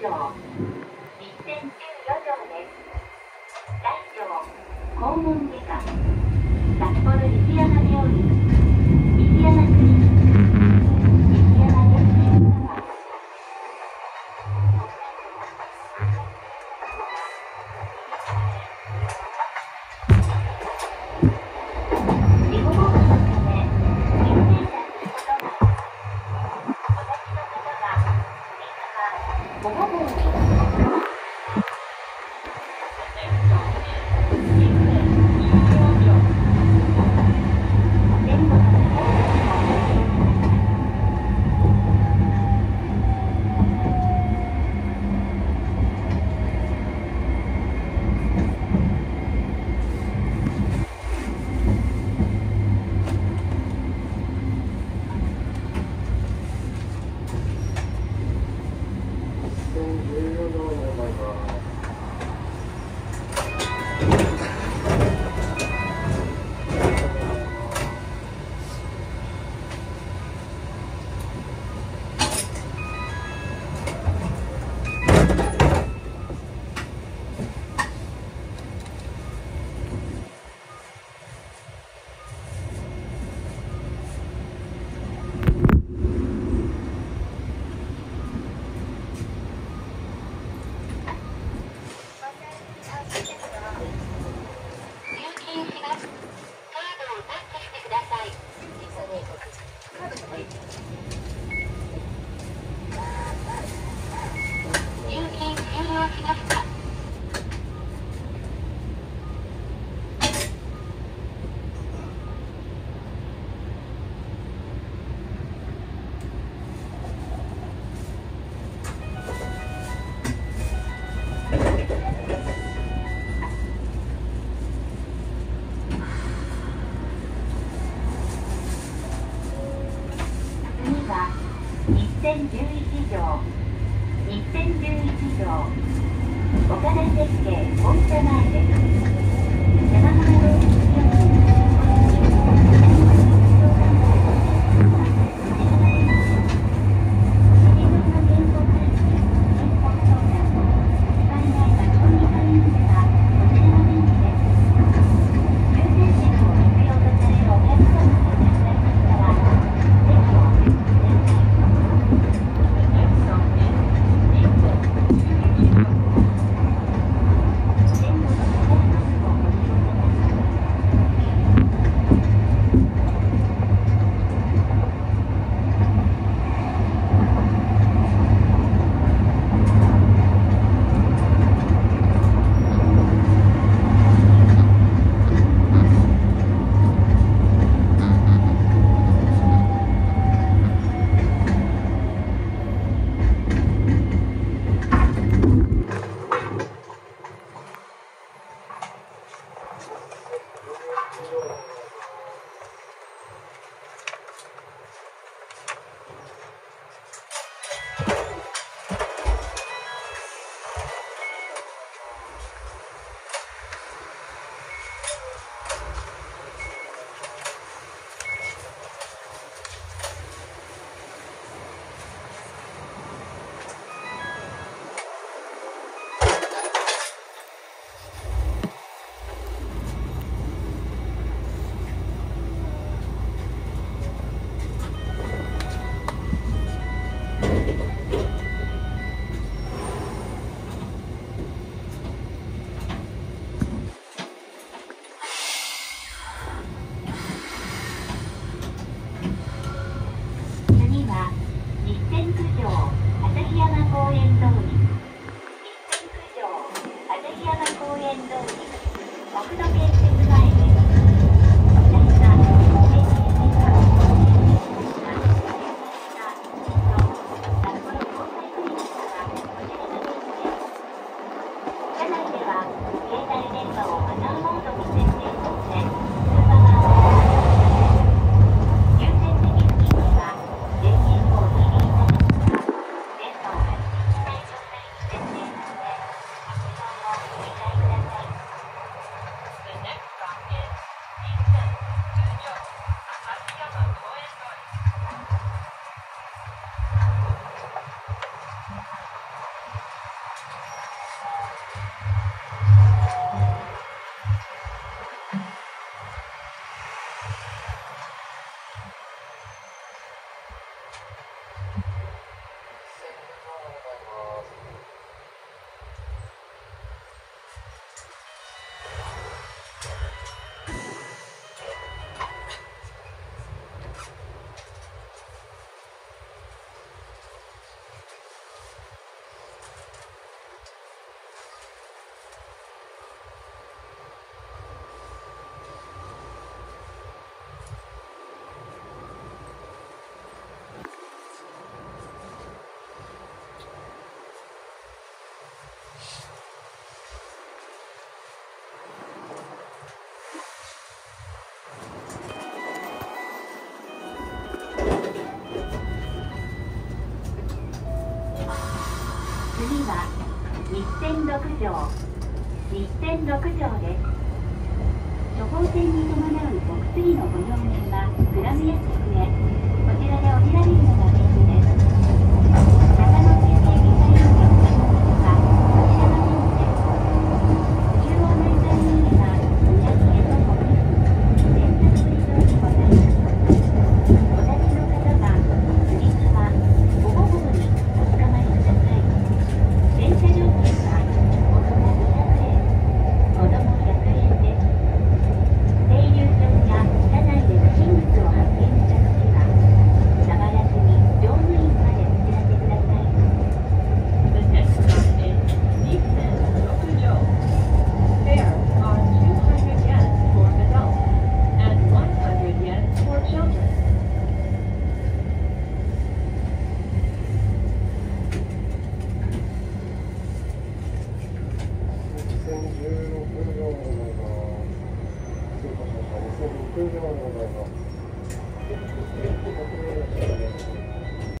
条1.94条です。大条、肛門外科。 뭐 먹어보고 1011条1011条岡田設計本社前山公園通り奥点6条。日点6条です。処方箋に伴うお薬のご用件はグラム薬局へ。こちらでお調べになりまございます。